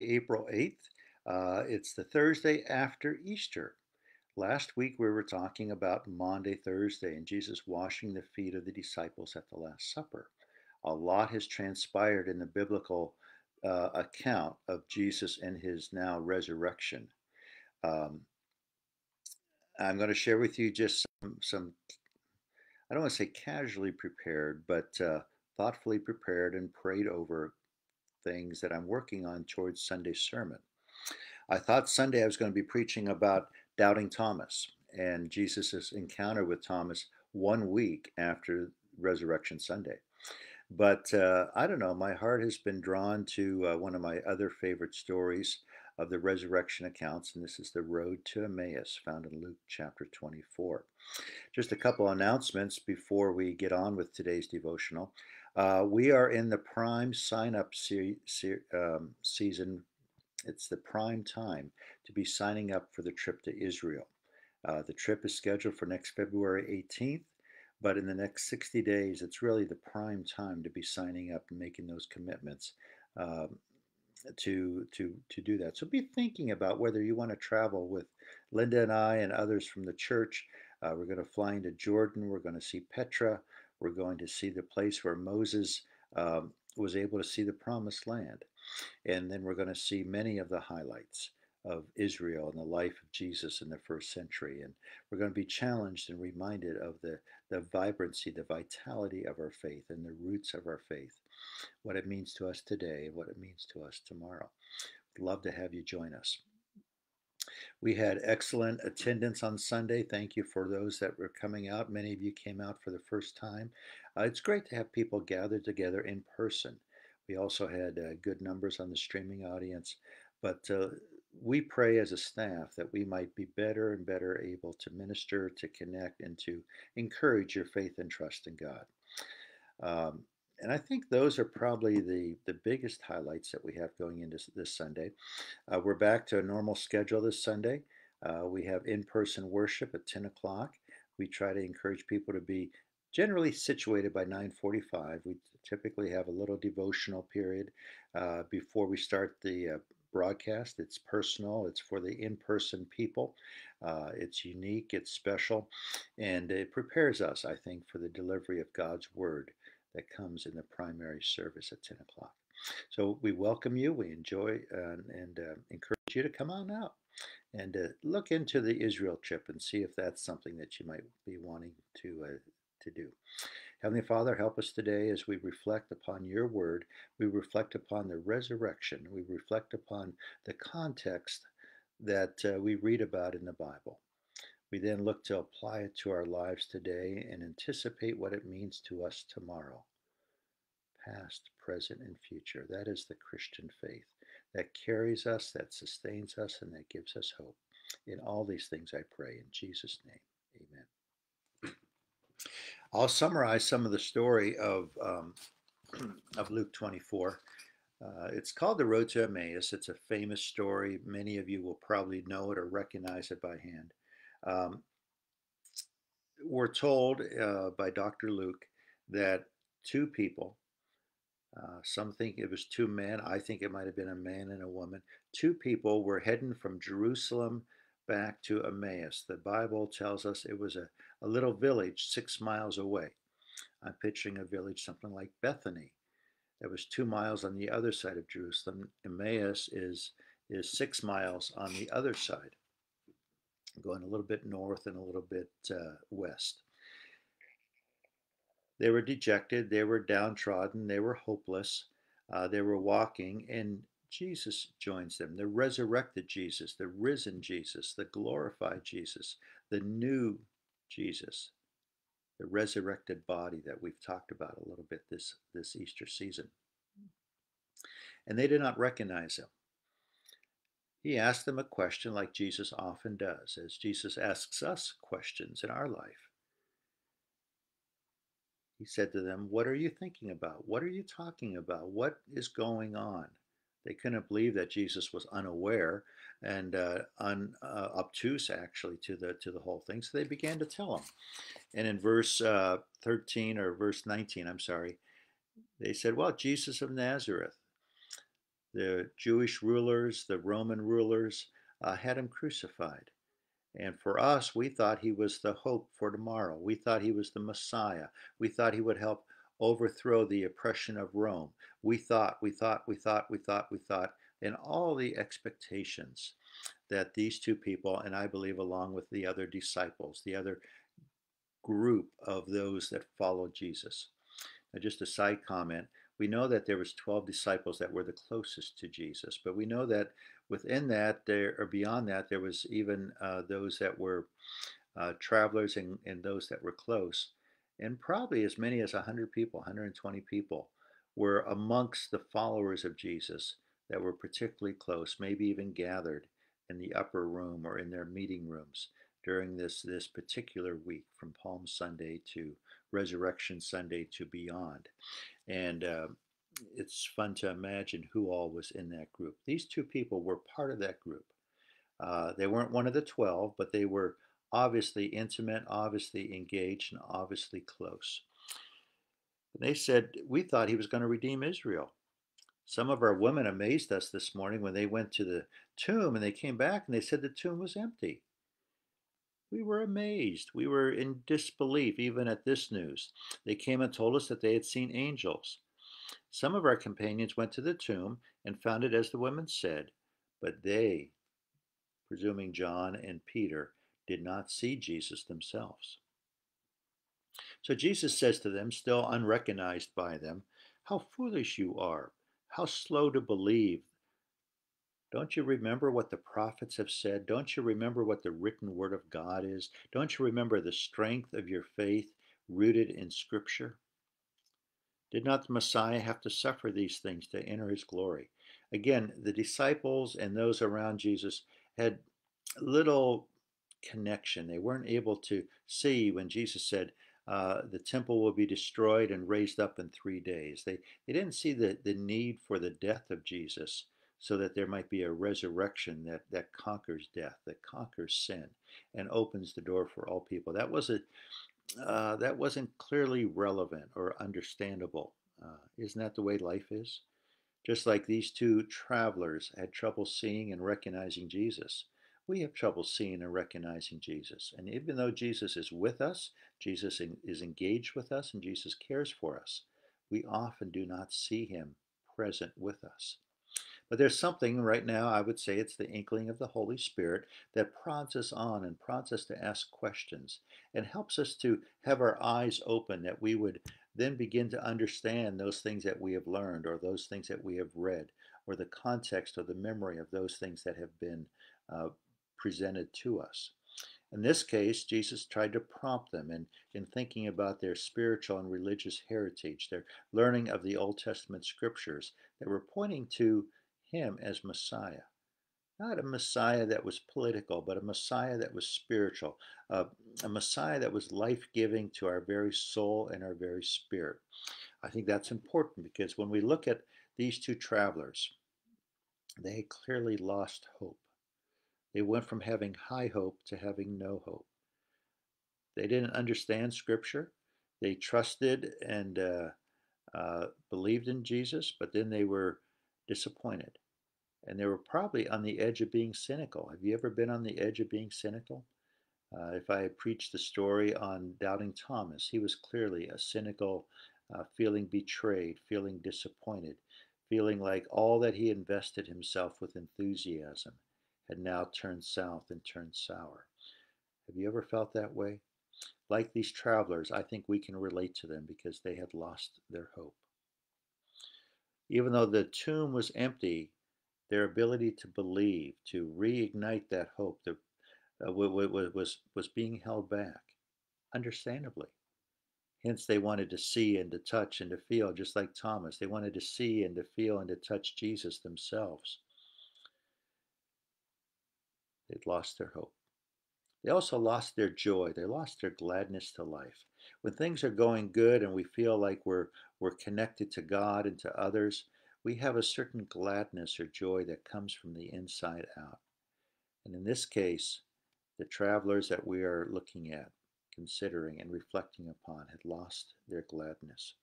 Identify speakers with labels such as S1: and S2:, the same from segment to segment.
S1: April 8th. Uh, it's the Thursday after Easter. Last week we were talking about Maundy, Thursday, and Jesus washing the feet of the disciples at the Last Supper. A lot has transpired in the biblical uh, account of Jesus and his now resurrection. Um, I'm going to share with you just some, some, I don't want to say casually prepared, but uh, thoughtfully prepared and prayed over things that I'm working on towards Sunday's sermon. I thought Sunday I was going to be preaching about doubting Thomas and Jesus' encounter with Thomas one week after Resurrection Sunday. But uh, I don't know, my heart has been drawn to uh, one of my other favorite stories of the resurrection accounts, and this is the road to Emmaus, found in Luke chapter 24. Just a couple announcements before we get on with today's devotional. Uh, we are in the prime sign up se- se- um, season. It's the prime time to be signing up for the trip to Israel. Uh, the trip is scheduled for next February 18th, but in the next 60 days, it's really the prime time to be signing up and making those commitments. Um, to to to do that. So be thinking about whether you want to travel with Linda and I and others from the church. Uh, we're going to fly into Jordan. We're going to see Petra. We're going to see the place where Moses um, was able to see the promised land. And then we're going to see many of the highlights of Israel and the life of Jesus in the first century. And we're going to be challenged and reminded of the, the vibrancy, the vitality of our faith and the roots of our faith, what it means to us today, and what it means to us tomorrow. Love to have you join us. We had excellent attendance on Sunday. Thank you for those that were coming out. Many of you came out for the first time. Uh, it's great to have people gathered together in person. We also had uh, good numbers on the streaming audience, but uh, we pray as a staff that we might be better and better able to minister, to connect, and to encourage your faith and trust in God. Um, and I think those are probably the, the biggest highlights that we have going into this Sunday. Uh, we're back to a normal schedule this Sunday. Uh, we have in-person worship at 10 o'clock. We try to encourage people to be generally situated by 9.45. We typically have a little devotional period uh, before we start the uh, broadcast. It's personal, it's for the in person people. Uh, it's unique, it's special, and it prepares us, I think, for the delivery of God's word that comes in the primary service at 10 o'clock. So we welcome you, we enjoy uh, and uh, encourage you to come on out and uh, look into the Israel trip and see if that's something that you might be wanting to, uh, to do. Heavenly Father, help us today as we reflect upon your word. We reflect upon the resurrection. We reflect upon the context that uh, we read about in the Bible. We then look to apply it to our lives today and anticipate what it means to us tomorrow, past, present, and future. That is the Christian faith that carries us, that sustains us, and that gives us hope. In all these things I pray in Jesus' name. Amen. I'll summarize some of the story of, um, of Luke 24. Uh, it's called The Road to Emmaus. It's a famous story. Many of you will probably know it or recognize it by hand. Um, we're told uh, by Dr. Luke that two people, uh, some think it was two men, I think it might have been a man and a woman, two people were heading from Jerusalem back to Emmaus. The Bible tells us it was a, a little village six miles away. I'm picturing a village something like Bethany that was two miles on the other side of Jerusalem. Emmaus is, is six miles on the other side, going a little bit north and a little bit uh, west. They were dejected, they were downtrodden, they were hopeless, uh, they were walking, and Jesus joins them. The resurrected Jesus, the risen Jesus, the glorified Jesus, the new Jesus, the resurrected body that we've talked about a little bit this, this Easter season. And they did not recognize him. He asked them a question like Jesus often does, as Jesus asks us questions in our life. He said to them, What are you thinking about? What are you talking about? What is going on? They couldn't believe that Jesus was unaware and uh, un, uh, obtuse actually to the to the whole thing. So they began to tell him. And in verse uh, 13 or verse 19, I'm sorry, they said, "Well, Jesus of Nazareth." The Jewish rulers, the Roman rulers, uh, had him crucified. And for us, we thought he was the hope for tomorrow. We thought he was the Messiah. We thought he would help overthrow the oppression of Rome. We thought, we thought, we thought, we thought, we thought, and all the expectations that these two people, and I believe along with the other disciples, the other group of those that followed Jesus. Now, just a side comment, we know that there was 12 disciples that were the closest to Jesus, but we know that within that, there or beyond that, there was even uh, those that were uh, travelers and, and those that were close, and probably as many as 100 people, 120 people, were amongst the followers of Jesus that were particularly close, maybe even gathered in the upper room or in their meeting rooms during this this particular week from Palm Sunday to Resurrection Sunday to beyond. And uh, it's fun to imagine who all was in that group. These two people were part of that group. Uh, they weren't one of the 12, but they were obviously intimate, obviously engaged, and obviously close. And they said, We thought he was going to redeem Israel. Some of our women amazed us this morning when they went to the tomb and they came back and they said the tomb was empty. We were amazed. We were in disbelief even at this news. They came and told us that they had seen angels. Some of our companions went to the tomb and found it as the women said, but they, presuming John and Peter, did not see Jesus themselves. So Jesus says to them, still unrecognized by them, How foolish you are! How slow to believe don't you remember what the prophets have said? Don't you remember what the written word of God is? Don't you remember the strength of your faith rooted in Scripture? Did not the Messiah have to suffer these things to enter his glory? Again, the disciples and those around Jesus had little connection. They weren't able to see when Jesus said, uh, the temple will be destroyed and raised up in three days. They, they didn't see the, the need for the death of Jesus so that there might be a resurrection that, that conquers death, that conquers sin, and opens the door for all people. That wasn't uh, that wasn't clearly relevant or understandable. Uh, isn't that the way life is? Just like these two travelers had trouble seeing and recognizing Jesus, we have trouble seeing and recognizing Jesus. And even though Jesus is with us, Jesus is engaged with us, and Jesus cares for us, we often do not see him present with us. But there's something right now, I would say it's the inkling of the Holy Spirit that prods us on and prods us to ask questions and helps us to have our eyes open that we would then begin to understand those things that we have learned or those things that we have read or the context or the memory of those things that have been uh, presented to us. In this case, Jesus tried to prompt them in, in thinking about their spiritual and religious heritage, their learning of the Old Testament scriptures that were pointing to him as Messiah. Not a Messiah that was political, but a Messiah that was spiritual, uh, a Messiah that was life giving to our very soul and our very spirit. I think that's important because when we look at these two travelers, they clearly lost hope. They went from having high hope to having no hope. They didn't understand Scripture. They trusted and uh, uh, believed in Jesus, but then they were disappointed. And they were probably on the edge of being cynical. Have you ever been on the edge of being cynical? Uh, if I preached the story on doubting Thomas, he was clearly a cynical, uh, feeling betrayed, feeling disappointed, feeling like all that he invested himself with enthusiasm had now turned south and turned sour. Have you ever felt that way? Like these travelers, I think we can relate to them because they had lost their hope. Even though the tomb was empty, their ability to believe, to reignite that hope, that, uh, was, was being held back, understandably. Hence, they wanted to see and to touch and to feel, just like Thomas. They wanted to see and to feel and to touch Jesus themselves. They'd lost their hope. They also lost their joy. They lost their gladness to life. When things are going good and we feel like we're, we're connected to God and to others, we have a certain gladness or joy that comes from the inside out. And in this case, the travelers that we are looking at, considering, and reflecting upon had lost their gladness.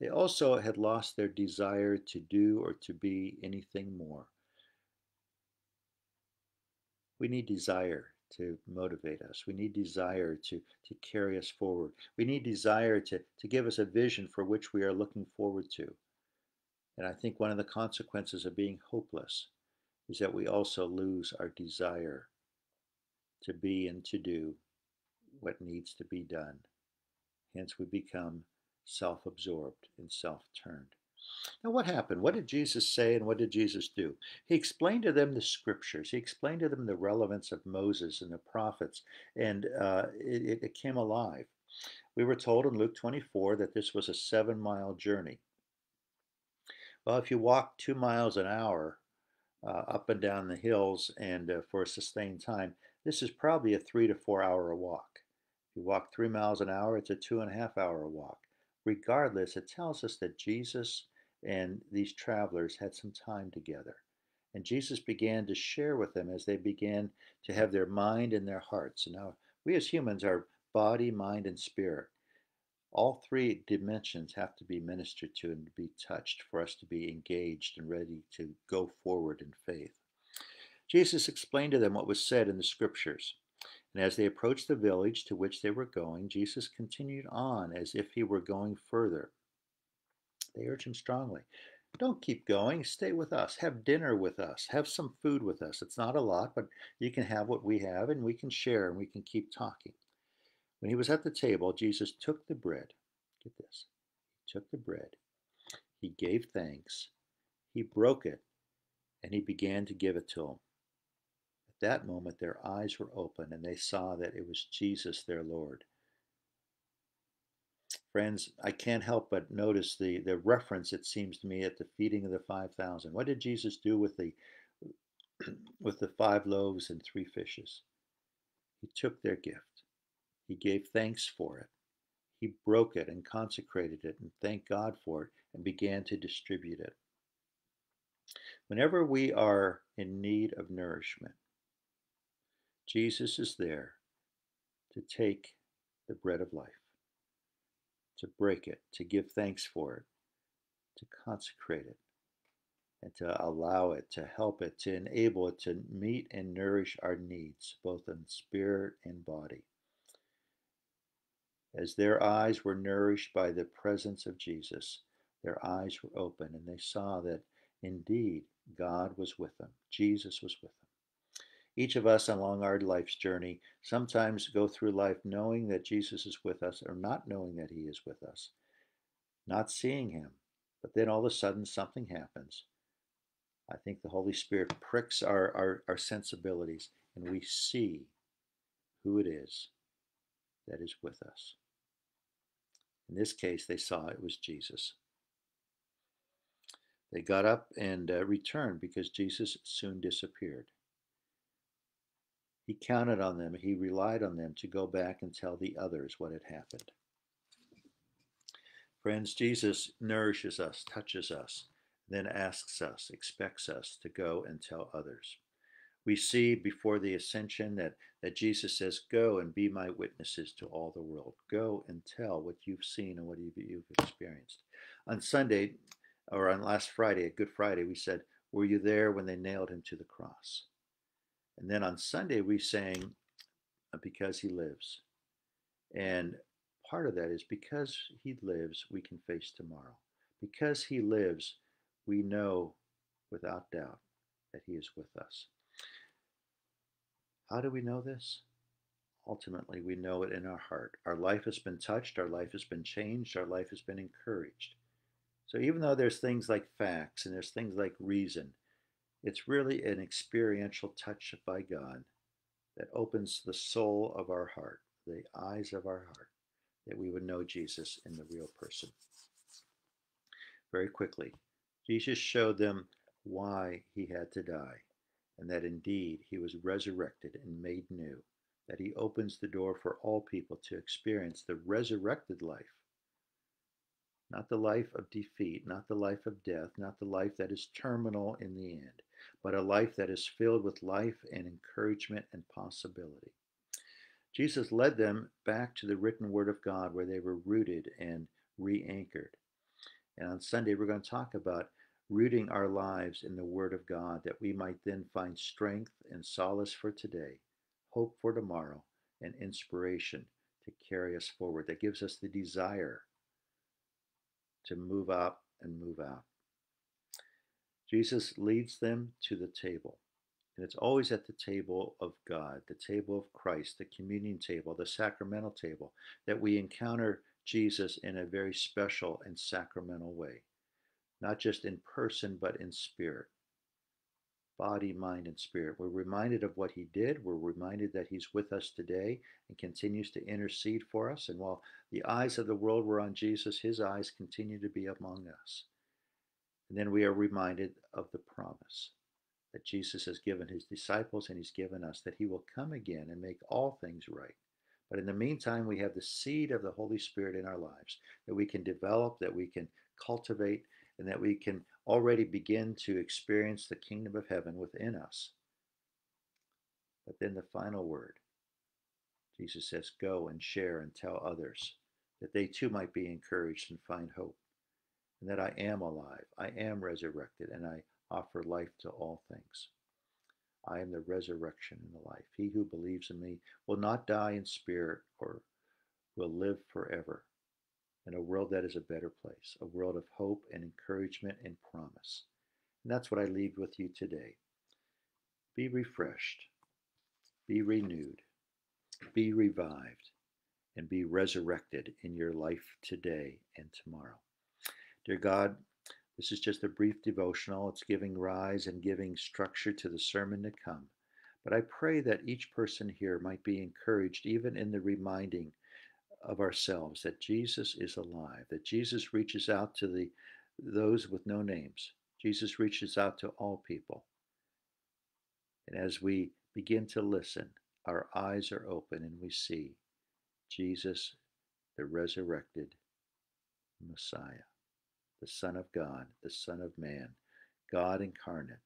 S1: They also had lost their desire to do or to be anything more. We need desire to motivate us. We need desire to, to carry us forward. We need desire to, to give us a vision for which we are looking forward to. And I think one of the consequences of being hopeless is that we also lose our desire to be and to do what needs to be done. Hence, we become self absorbed and self turned. Now, what happened? What did Jesus say and what did Jesus do? He explained to them the scriptures. He explained to them the relevance of Moses and the prophets, and uh, it, it came alive. We were told in Luke 24 that this was a seven mile journey. Well, if you walk two miles an hour uh, up and down the hills and uh, for a sustained time, this is probably a three to four hour walk. If you walk three miles an hour, it's a two and a half hour walk. Regardless, it tells us that Jesus and these travelers had some time together. And Jesus began to share with them as they began to have their mind and their hearts. And now, we as humans are body, mind, and spirit. All three dimensions have to be ministered to and be touched for us to be engaged and ready to go forward in faith. Jesus explained to them what was said in the scriptures. And as they approached the village to which they were going, Jesus continued on as if he were going further. They urge him strongly don't keep going. Stay with us. Have dinner with us. Have some food with us. It's not a lot, but you can have what we have and we can share and we can keep talking. When he was at the table, Jesus took the bread. Get this. He took the bread. He gave thanks. He broke it and he began to give it to them. At that moment, their eyes were open and they saw that it was Jesus, their Lord. Friends, I can't help but notice the, the reference, it seems to me, at the feeding of the 5,000. What did Jesus do with the, with the five loaves and three fishes? He took their gift. He gave thanks for it. He broke it and consecrated it and thanked God for it and began to distribute it. Whenever we are in need of nourishment, Jesus is there to take the bread of life to break it, to give thanks for it, to consecrate it, and to allow it, to help it, to enable it to meet and nourish our needs, both in spirit and body. As their eyes were nourished by the presence of Jesus, their eyes were open and they saw that indeed God was with them, Jesus was with them. Each of us along our life's journey sometimes go through life knowing that Jesus is with us or not knowing that he is with us, not seeing him. But then all of a sudden something happens. I think the Holy Spirit pricks our, our, our sensibilities and we see who it is that is with us. In this case, they saw it was Jesus. They got up and uh, returned because Jesus soon disappeared. He counted on them, he relied on them to go back and tell the others what had happened. Friends, Jesus nourishes us, touches us, then asks us, expects us to go and tell others. We see before the ascension that, that Jesus says, Go and be my witnesses to all the world. Go and tell what you've seen and what you've experienced. On Sunday, or on last Friday, Good Friday, we said, Were you there when they nailed him to the cross? And then on Sunday, we sang uh, Because He Lives. And part of that is because He lives, we can face tomorrow. Because He lives, we know without doubt that He is with us. How do we know this? Ultimately, we know it in our heart. Our life has been touched, our life has been changed, our life has been encouraged. So even though there's things like facts and there's things like reason, it's really an experiential touch by God that opens the soul of our heart, the eyes of our heart, that we would know Jesus in the real person. Very quickly, Jesus showed them why he had to die, and that indeed he was resurrected and made new, that he opens the door for all people to experience the resurrected life not the life of defeat, not the life of death, not the life that is terminal in the end, but a life that is filled with life and encouragement and possibility. Jesus led them back to the written word of God where they were rooted and re anchored. And on Sunday, we're going to talk about rooting our lives in the Word of God that we might then find strength and solace for today, hope for tomorrow, and inspiration to carry us forward. That gives us the desire to move up and move out. Jesus leads them to the table. And it's always at the table of God, the table of Christ, the communion table, the sacramental table, that we encounter Jesus in a very special and sacramental way, not just in person, but in spirit. Body, mind, and spirit. We're reminded of what he did. We're reminded that he's with us today and continues to intercede for us. And while the eyes of the world were on Jesus, his eyes continue to be among us. And then we are reminded of the promise that Jesus has given his disciples and he's given us that he will come again and make all things right. But in the meantime, we have the seed of the Holy Spirit in our lives that we can develop, that we can cultivate, and that we can already begin to experience the kingdom of heaven within us. But then the final word Jesus says, Go and share and tell others that they too might be encouraged and find hope and that I am alive, I am resurrected, and I offer life to all things. I am the resurrection and the life. He who believes in me will not die in spirit or will live forever in a world that is a better place, a world of hope and encouragement and promise. And that's what I leave with you today. Be refreshed, be renewed, be revived, and be resurrected in your life today and tomorrow. Dear God, this is just a brief devotional. It's giving rise and giving structure to the sermon to come. But I pray that each person here might be encouraged, even in the reminding of ourselves, that Jesus is alive, that Jesus reaches out to the those with no names. Jesus reaches out to all people. And as we begin to listen, our eyes are open and we see Jesus, the resurrected Messiah the Son of God, the Son of Man, God incarnate,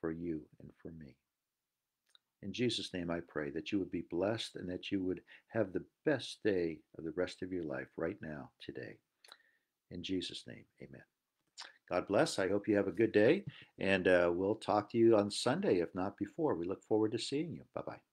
S1: for you and for me. In Jesus' name, I pray that you would be blessed and that you would have the best day of the rest of your life right now, today. In Jesus' name, amen. God bless. I hope you have a good day, and uh, we'll talk to you on Sunday, if not before. We look forward to seeing you. Bye bye.